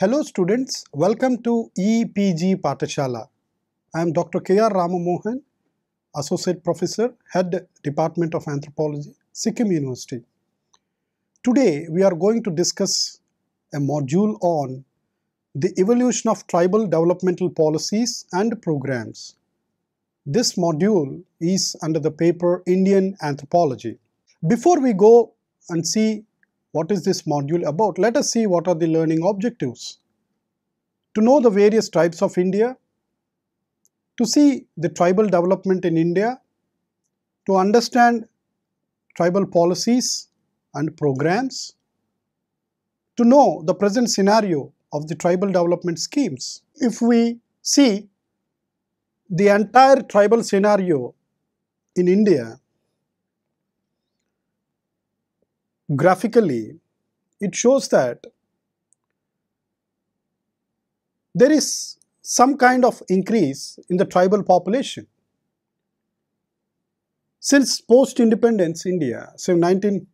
Hello students, welcome to EPG Pathshala. I am Dr. K.R. Ramamohan, Associate Professor, Head Department of Anthropology, Sikkim University. Today we are going to discuss a module on the evolution of tribal developmental policies and programs. This module is under the paper Indian Anthropology. Before we go and see what is this module about, let us see what are the learning objectives. To know the various tribes of India, to see the tribal development in India, to understand tribal policies and programs, to know the present scenario of the tribal development schemes. If we see the entire tribal scenario in India, graphically, it shows that there is some kind of increase in the tribal population. Since post-independence India, so 19,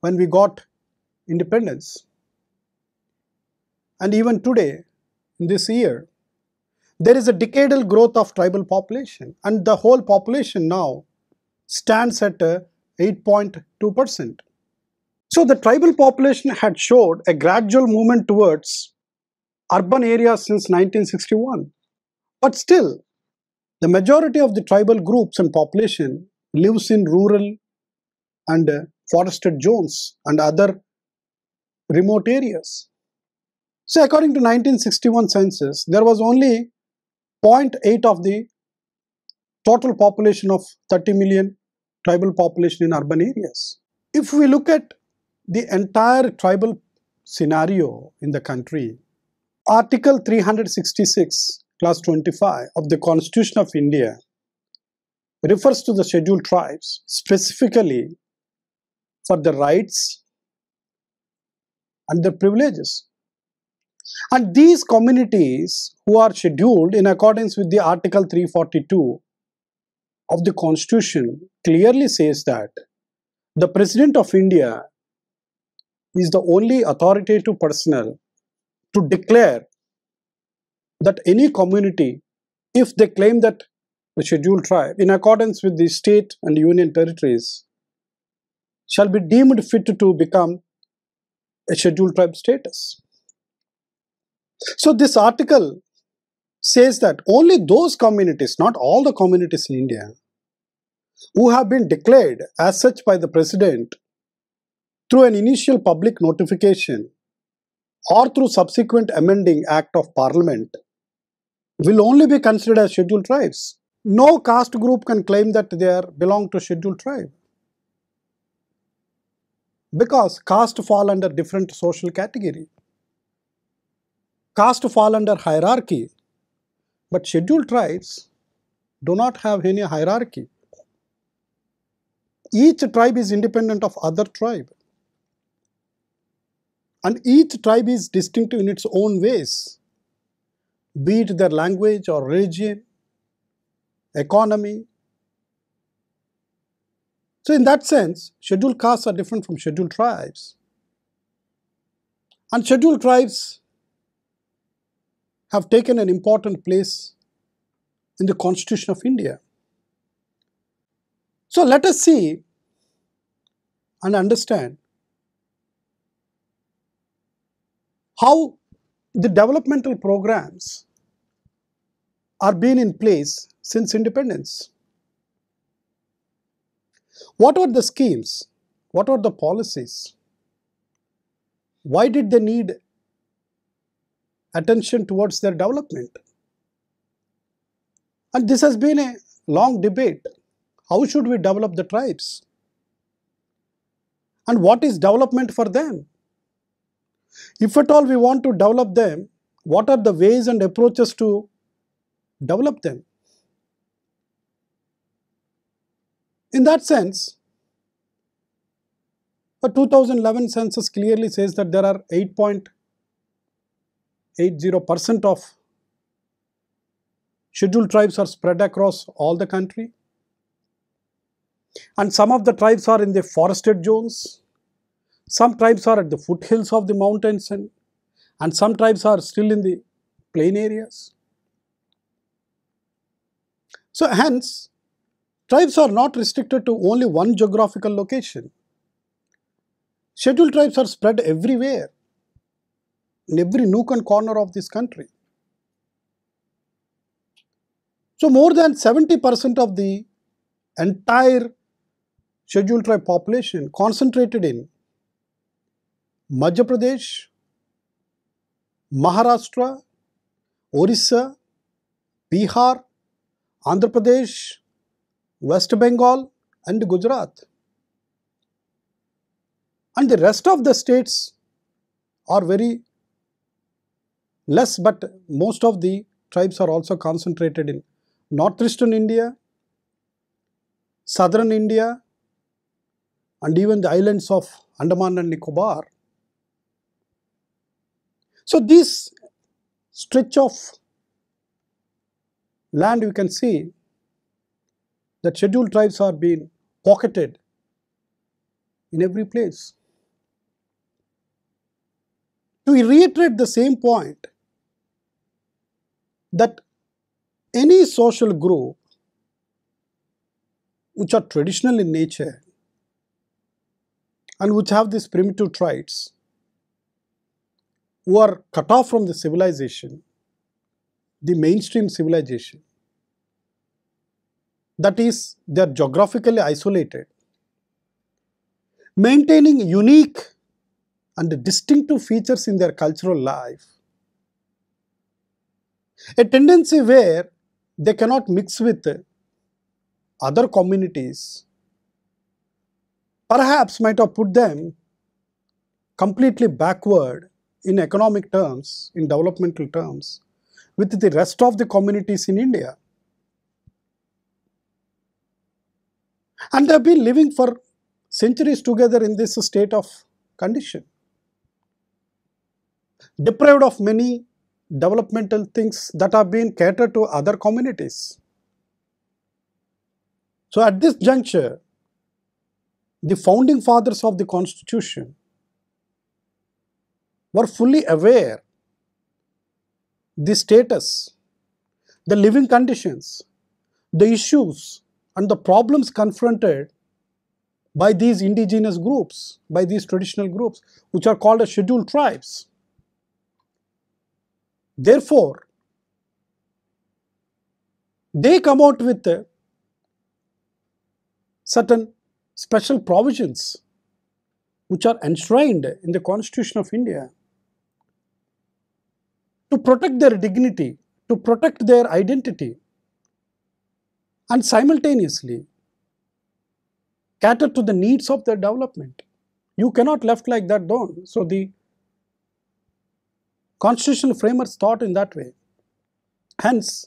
when we got independence, and even today, in this year, there is a decadal growth of tribal population and the whole population now stands at 8.2%. So the tribal population had showed a gradual movement towards urban areas since 1961. But still, the majority of the tribal groups and population lives in rural and uh, forested zones and other remote areas. So according to 1961 census, there was only 0.8 of the total population of 30 million tribal population in urban areas. If we look at the entire tribal scenario in the country, Article 366, Clause 25 of the Constitution of India refers to the scheduled tribes specifically for the rights and the privileges. And these communities who are scheduled in accordance with the Article 342 of the Constitution clearly says that the President of India is the only authoritative personnel to declare that any community, if they claim that the scheduled tribe, in accordance with the state and union territories, shall be deemed fit to become a scheduled tribe status. So, this article says that only those communities, not all the communities in India, who have been declared as such by the President through an initial public notification or through subsequent amending act of parliament will only be considered as scheduled tribes. No caste group can claim that they are belong to scheduled tribe because caste fall under different social category. Caste fall under hierarchy, but scheduled tribes do not have any hierarchy. Each tribe is independent of other tribe and each tribe is distinctive in its own ways, be it their language or religion, economy. So, in that sense, scheduled castes are different from scheduled tribes. And scheduled tribes have taken an important place in the Constitution of India. So, let us see and understand how the developmental programs are being in place since independence. What were the schemes? What were the policies? Why did they need attention towards their development? And this has been a long debate. How should we develop the tribes? And what is development for them? If at all we want to develop them, what are the ways and approaches to develop them? In that sense, the 2011 census clearly says that there are 8.80% of scheduled tribes are spread across all the country. And some of the tribes are in the forested zones, Some tribes are at the foothills of the mountains and, and some tribes are still in the plain areas. So hence, tribes are not restricted to only one geographical location. Scheduled tribes are spread everywhere, in every nook and corner of this country. So more than 70% of the entire scheduled tribe population concentrated in Madhya Pradesh, Maharashtra, Orissa, Bihar, Andhra Pradesh, West Bengal and Gujarat. And the rest of the states are very less but most of the tribes are also concentrated in northeastern India, southern India and even the islands of Andaman and Nicobar. So this stretch of land you can see that scheduled tribes are being pocketed in every place. To reiterate the same point that any social group which are traditional in nature and which have these primitive traits who are cut off from the civilization, the mainstream civilization. That is, they are geographically isolated, maintaining unique and distinctive features in their cultural life. A tendency where they cannot mix with other communities perhaps might have put them completely backward in economic terms, in developmental terms, with the rest of the communities in India. And they have been living for centuries together in this state of condition. Deprived of many developmental things that have been catered to other communities. So at this juncture, the founding fathers of the constitution were fully aware the status, the living conditions, the issues and the problems confronted by these indigenous groups, by these traditional groups, which are called as scheduled tribes. Therefore, they come out with certain special provisions which are enshrined in the Constitution of India to protect their dignity, to protect their identity, and simultaneously cater to the needs of their development. You cannot left like that down. So the constitutional framers thought in that way. Hence,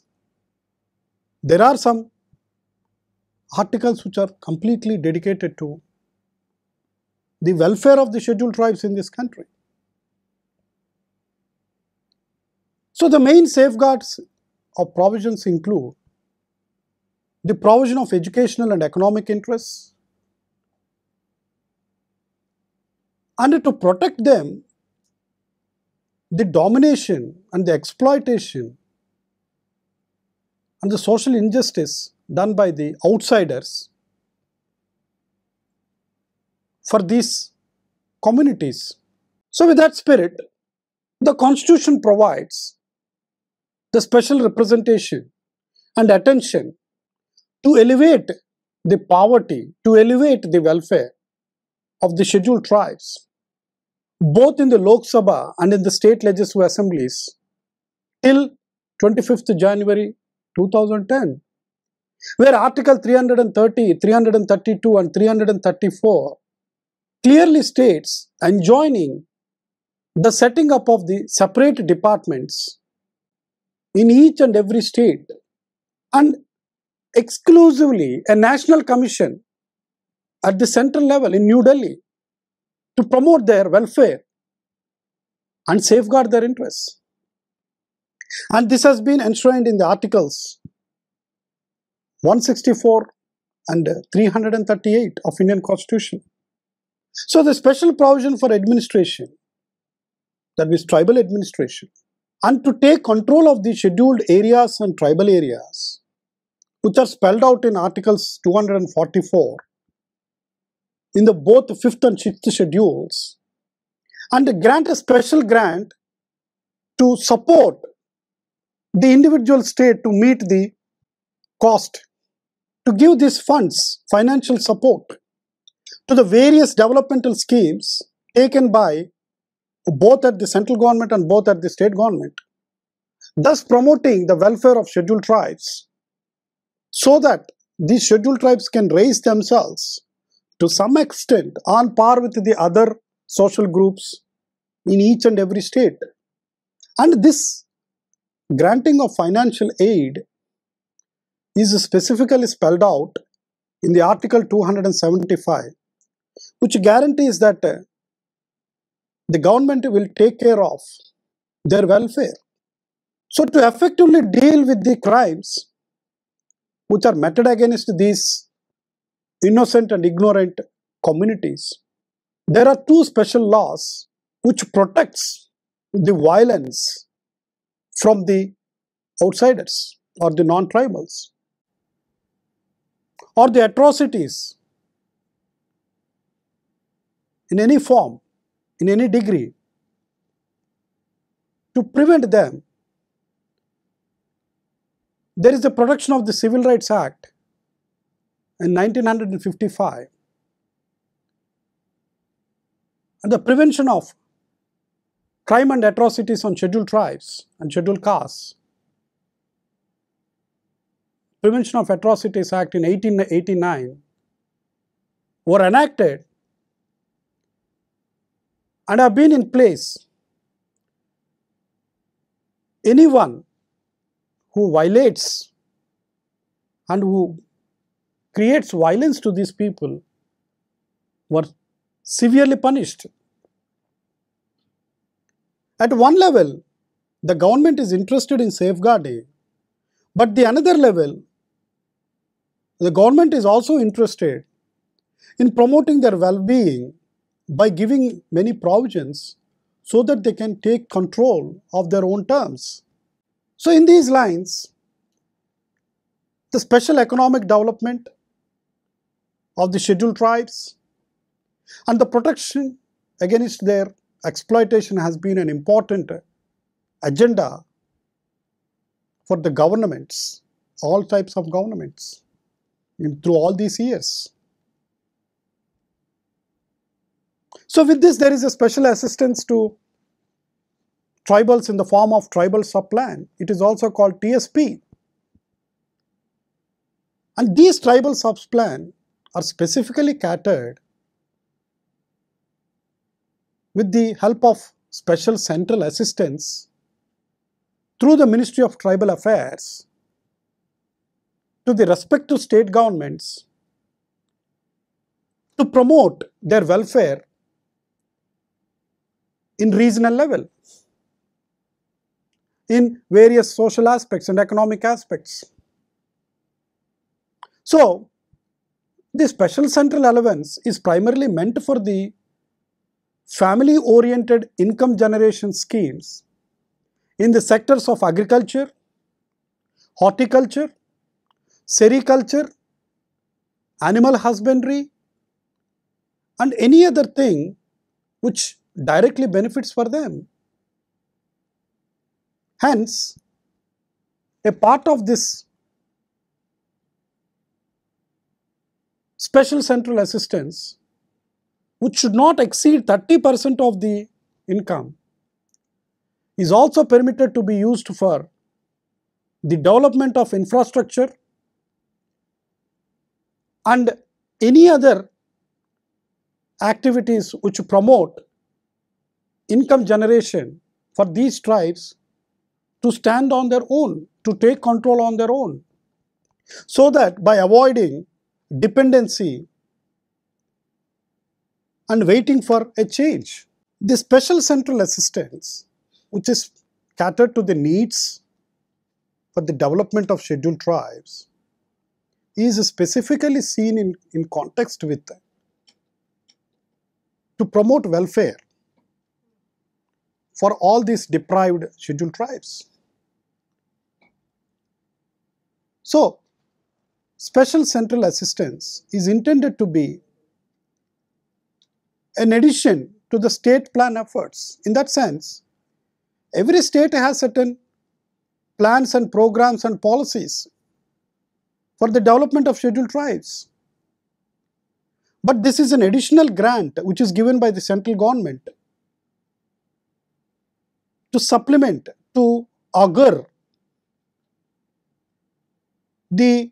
there are some articles which are completely dedicated to the welfare of the scheduled tribes in this country. So the main safeguards of provisions include the provision of educational and economic interests, and to protect them, the domination and the exploitation and the social injustice done by the outsiders for these communities. So with that spirit, the constitution provides the special representation and attention to elevate the poverty, to elevate the welfare of the scheduled tribes, both in the Lok Sabha and in the state legislative assemblies till 25th January 2010, where Article 330, 332 and 334 clearly states enjoining the setting up of the separate departments in each and every state and exclusively a national commission at the central level in New Delhi to promote their welfare and safeguard their interests. And this has been enshrined in the articles 164 and 338 of Indian Constitution. So the special provision for administration, that means tribal administration, and to take control of the scheduled areas and tribal areas, which are spelled out in Articles 244 in the both 5th and 6th schedules, and grant a special grant to support the individual state to meet the cost, to give these funds financial support to the various developmental schemes taken by both at the central government and both at the state government, thus promoting the welfare of scheduled tribes so that these scheduled tribes can raise themselves to some extent on par with the other social groups in each and every state. And this granting of financial aid is specifically spelled out in the Article 275 which guarantees that uh, the government will take care of their welfare. So, to effectively deal with the crimes which are meted against these innocent and ignorant communities, there are two special laws which protects the violence from the outsiders or the non-tribals or the atrocities in any form, in any degree, to prevent them, there is the protection of the Civil Rights Act in 1955 and the prevention of crime and atrocities on scheduled tribes and scheduled castes. Prevention of Atrocities Act in 1889 were enacted and have been in place. Anyone who violates and who creates violence to these people were severely punished. At one level, the government is interested in safeguarding, but the another level, the government is also interested in promoting their well-being by giving many provisions so that they can take control of their own terms. So in these lines, the special economic development of the scheduled tribes and the protection against their exploitation has been an important agenda for the governments, all types of governments through all these years. So with this, there is a special assistance to tribals in the form of tribal subplan. It is also called TSP. And these tribal subplan are specifically catered with the help of special central assistance through the Ministry of Tribal Affairs to the respective state governments to promote their welfare in regional level in various social aspects and economic aspects. So, the special central allowance is primarily meant for the family oriented income generation schemes in the sectors of agriculture, horticulture, sericulture, animal husbandry and any other thing which directly benefits for them. Hence, a part of this special central assistance, which should not exceed 30% of the income, is also permitted to be used for the development of infrastructure and any other activities which promote income generation for these tribes to stand on their own, to take control on their own. So that by avoiding dependency and waiting for a change, the special central assistance, which is catered to the needs for the development of scheduled tribes, is specifically seen in, in context with to promote welfare for all these deprived scheduled tribes. So, special central assistance is intended to be an addition to the state plan efforts. In that sense, every state has certain plans and programs and policies for the development of scheduled tribes. But this is an additional grant which is given by the central government to supplement, to augur the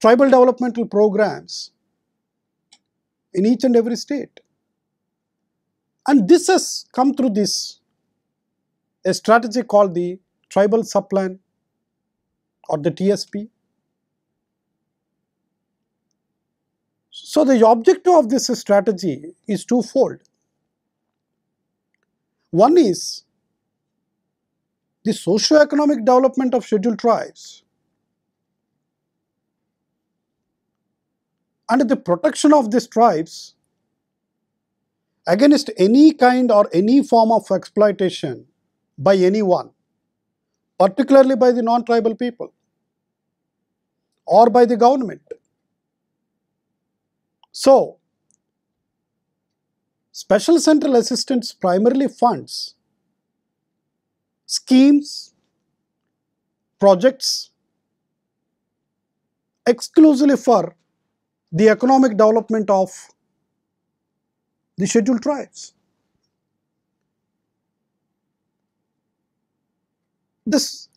tribal developmental programs in each and every state. And this has come through this a strategy called the tribal subplan or the TSP. So the objective of this strategy is twofold. One is the socio-economic development of scheduled tribes and the protection of these tribes against any kind or any form of exploitation by anyone, particularly by the non-tribal people or by the government. So, special central assistance primarily funds schemes, projects exclusively for the economic development of the scheduled tribes. This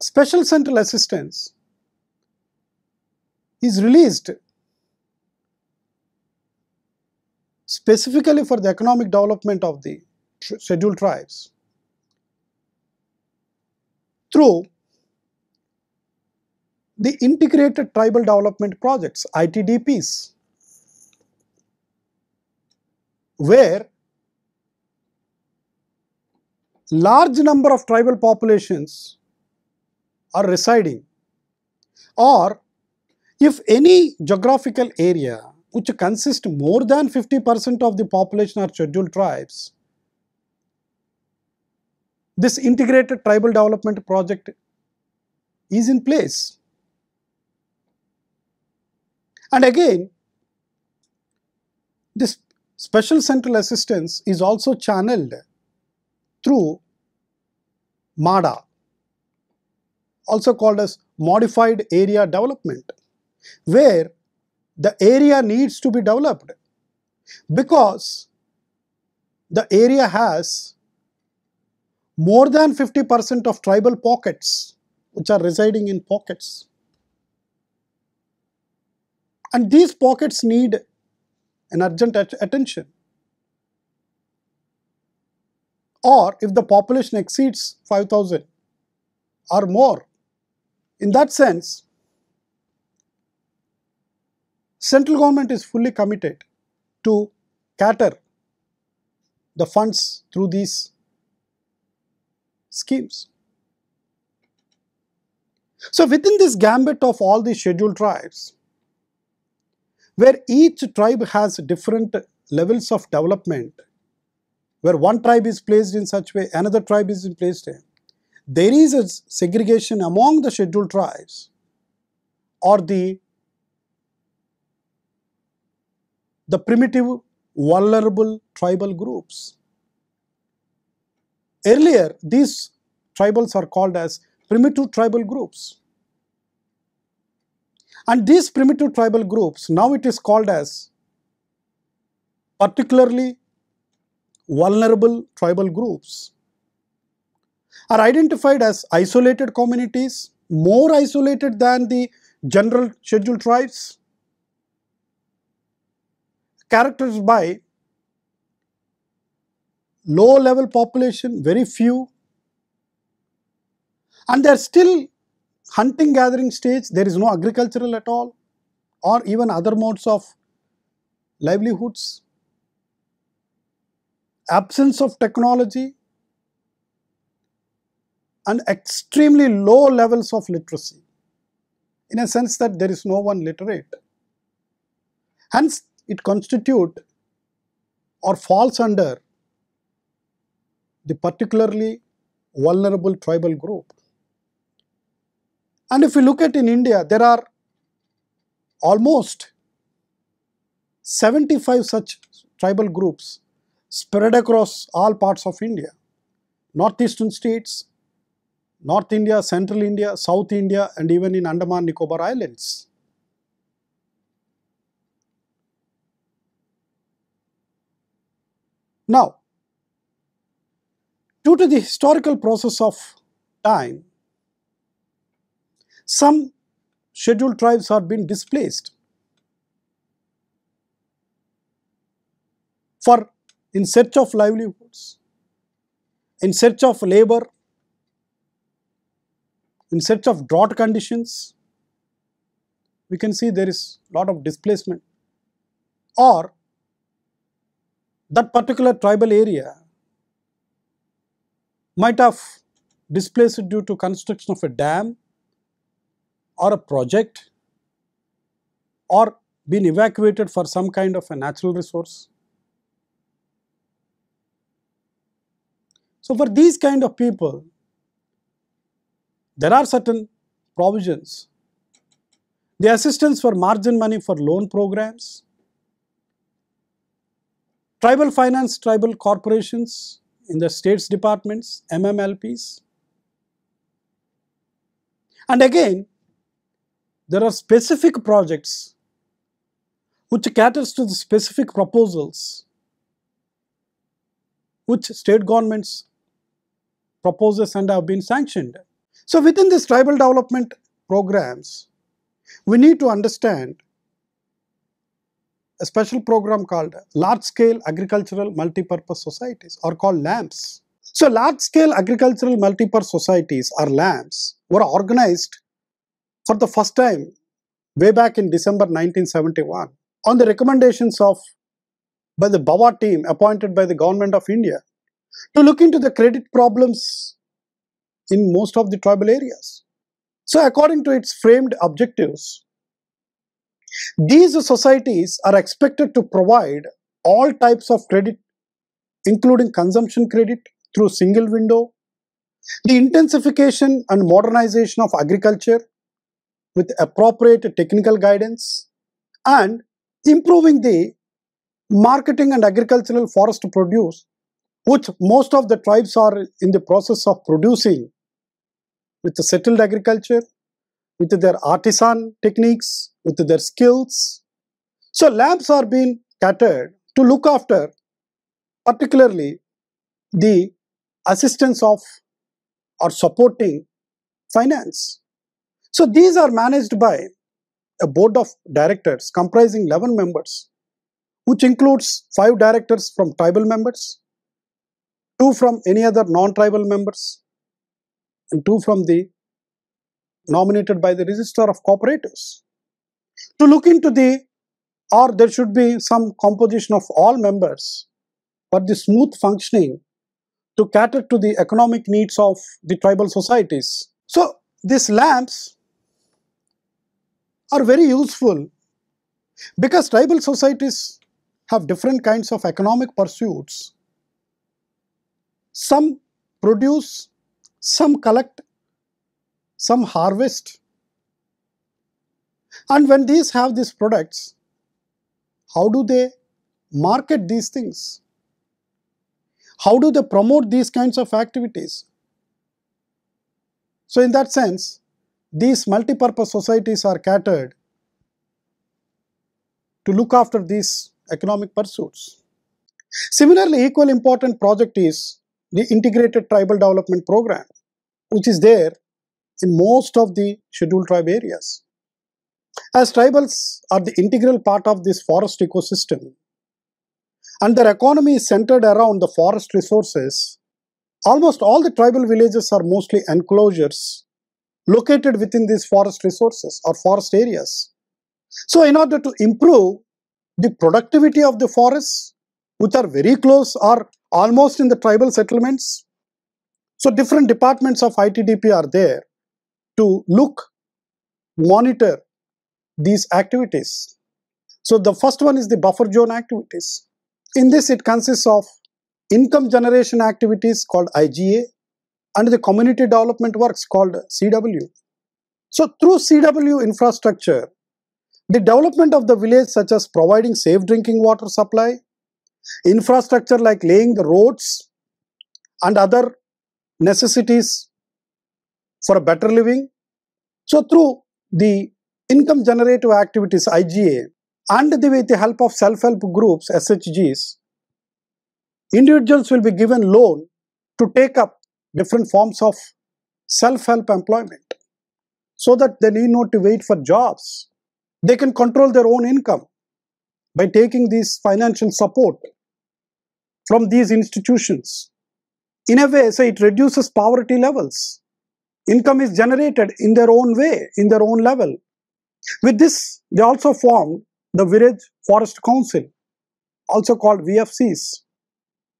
special central assistance is released specifically for the economic development of the scheduled tribes through the integrated tribal development projects ITDPs where large number of tribal populations are residing or if any geographical area which consists more than 50 percent of the population are scheduled tribes, this integrated tribal development project is in place. And again, this special central assistance is also channeled through MADA, also called as Modified Area Development, where the area needs to be developed because the area has more than 50% of tribal pockets which are residing in pockets. And these pockets need an urgent attention. Or if the population exceeds 5000 or more, in that sense, central government is fully committed to cater the funds through these schemes. So within this gambit of all the scheduled tribes, where each tribe has different levels of development, where one tribe is placed in such way, another tribe is placed in, there is a segregation among the scheduled tribes or the, the primitive vulnerable tribal groups. Earlier, these tribals are called as primitive tribal groups. And these primitive tribal groups, now it is called as particularly vulnerable tribal groups, are identified as isolated communities, more isolated than the general scheduled tribes, characterized by low level population, very few, and they are still hunting gathering stage, there is no agricultural at all or even other modes of livelihoods, absence of technology and extremely low levels of literacy in a sense that there is no one literate. Hence, it constitute or falls under the particularly vulnerable tribal group. And if we look at in India, there are almost 75 such tribal groups spread across all parts of India. Northeastern states, North India, Central India, South India and even in Andaman Nicobar Islands. Now, due to the historical process of time, some scheduled tribes are being displaced for in search of livelihoods, in search of labor, in search of drought conditions, we can see there is lot of displacement. Or that particular tribal area might have displaced due to construction of a dam or a project or been evacuated for some kind of a natural resource. So, for these kind of people, there are certain provisions. The assistance for margin money for loan programs, tribal finance, tribal corporations in the states departments, MMLPs. And again, there are specific projects which caters to the specific proposals which state governments proposes and have been sanctioned. So within these tribal development programs, we need to understand a special program called Large Scale Agricultural Multipurpose Societies or called LAMPS. So large scale agricultural multipurpose societies or LAMPS were organized for the first time way back in December 1971 on the recommendations of by the BAWA team appointed by the government of India to look into the credit problems in most of the tribal areas. So according to its framed objectives, these societies are expected to provide all types of credit including consumption credit through single window, the intensification and modernization of agriculture with appropriate technical guidance and improving the marketing and agricultural forest produce which most of the tribes are in the process of producing with the settled agriculture, with their artisan techniques, with their skills. So LAMPS are being catered to look after particularly the assistance of or supporting finance. So these are managed by a board of directors comprising 11 members, which includes 5 directors from tribal members, 2 from any other non-tribal members, and 2 from the nominated by the registrar of cooperatives. To look into the or there should be some composition of all members for the smooth functioning to cater to the economic needs of the tribal societies. So these LAMPS are very useful because tribal societies have different kinds of economic pursuits. Some produce, some collect, some harvest. And when these have these products, how do they market these things? How do they promote these kinds of activities? So in that sense, these multi-purpose societies are catered to look after these economic pursuits. Similarly, equal important project is the Integrated Tribal Development Program, which is there in most of the scheduled tribe areas. As tribals are the integral part of this forest ecosystem and their economy is centered around the forest resources, almost all the tribal villages are mostly enclosures located within these forest resources or forest areas. So in order to improve the productivity of the forests, which are very close or almost in the tribal settlements, so different departments of ITDP are there to look, monitor these activities. So the first one is the buffer zone activities. In this, it consists of income generation activities called IGA and the community development works called CW. So, through CW infrastructure, the development of the village, such as providing safe drinking water supply, infrastructure like laying the roads and other necessities for a better living. So, through the income generative activities IGA and the, with the help of self-help groups SHGs, individuals will be given loan to take up different forms of self-help employment so that they need not to wait for jobs. They can control their own income by taking this financial support from these institutions. In a way, so it reduces poverty levels. Income is generated in their own way, in their own level. With this, they also formed the Village Forest Council, also called VFCs.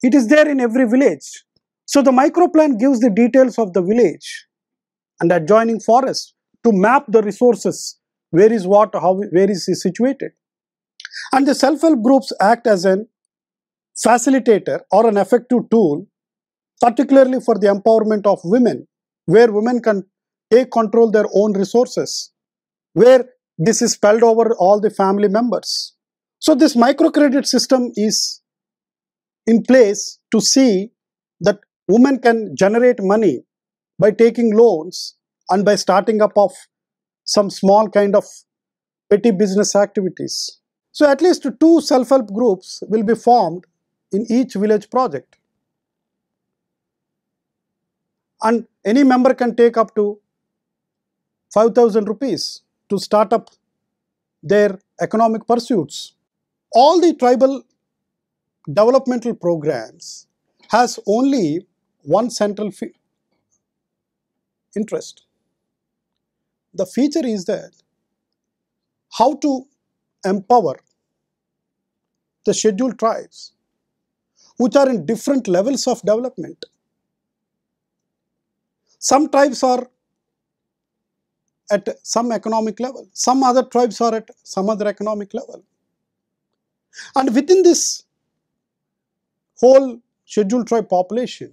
It is there in every village. So the microplan gives the details of the village and adjoining forest to map the resources, where is what, how, where is it situated. And the self-help groups act as an facilitator or an effective tool, particularly for the empowerment of women, where women can take control their own resources, where this is spelled over all the family members. So this microcredit system is in place to see that women can generate money by taking loans and by starting up of some small kind of petty business activities. So at least two self-help groups will be formed in each village project. And any member can take up to 5000 rupees to start up their economic pursuits. All the tribal developmental programs has only one central interest. The feature is that how to empower the scheduled tribes which are in different levels of development. Some tribes are at some economic level, some other tribes are at some other economic level. And within this whole scheduled tribe population,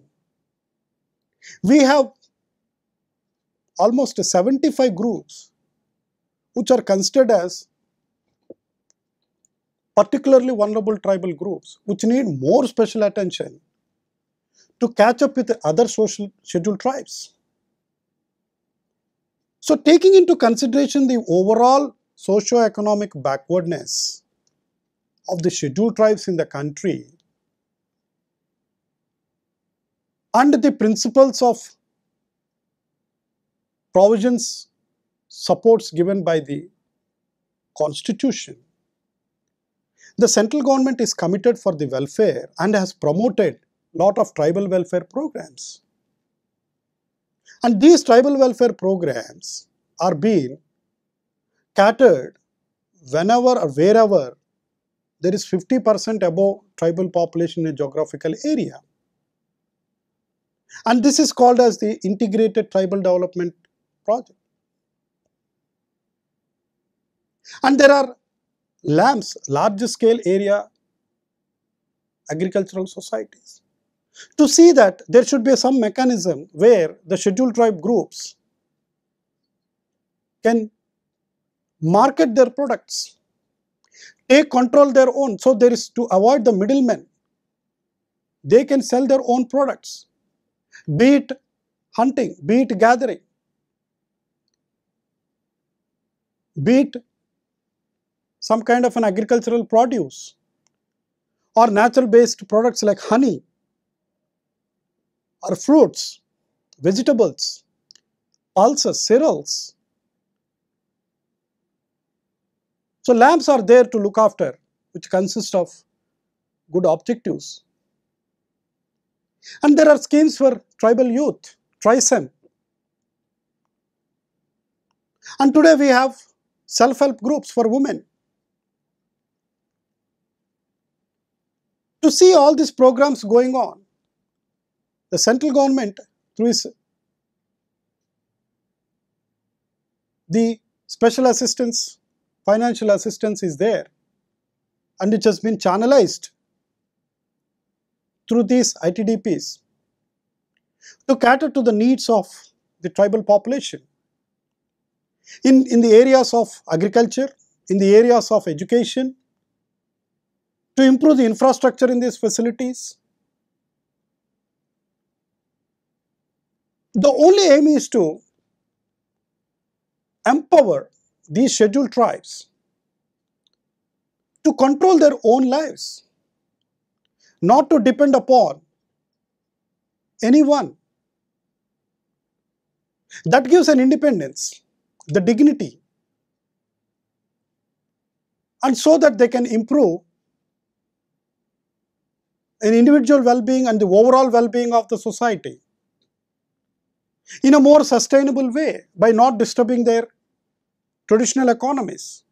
we have almost 75 groups which are considered as particularly vulnerable tribal groups which need more special attention to catch up with other social scheduled tribes. So taking into consideration the overall socio-economic backwardness of the scheduled tribes in the country and the principles of provisions supports given by the constitution the central government is committed for the welfare and has promoted lot of tribal welfare programs and these tribal welfare programs are being catered whenever or wherever there is 50% above tribal population in a geographical area. And this is called as the Integrated Tribal Development Project. And there are LAMPS, large scale area agricultural societies, to see that there should be some mechanism where the scheduled tribe groups can market their products, take control their own. So there is to avoid the middlemen. They can sell their own products, be it hunting, be it gathering, be it some kind of an agricultural produce or natural based products like honey or fruits, vegetables, pulses, cereals, So LAMPS are there to look after, which consist of good objectives. And there are schemes for tribal youth, TRYSEM. And today we have self-help groups for women. To see all these programs going on, the central government through its the special assistance financial assistance is there and it has been channelized through these ITDPs to cater to the needs of the tribal population in, in the areas of agriculture, in the areas of education, to improve the infrastructure in these facilities. The only aim is to empower these scheduled tribes to control their own lives, not to depend upon anyone. That gives an independence, the dignity, and so that they can improve an individual well-being and the overall well-being of the society in a more sustainable way by not disturbing their traditional economies.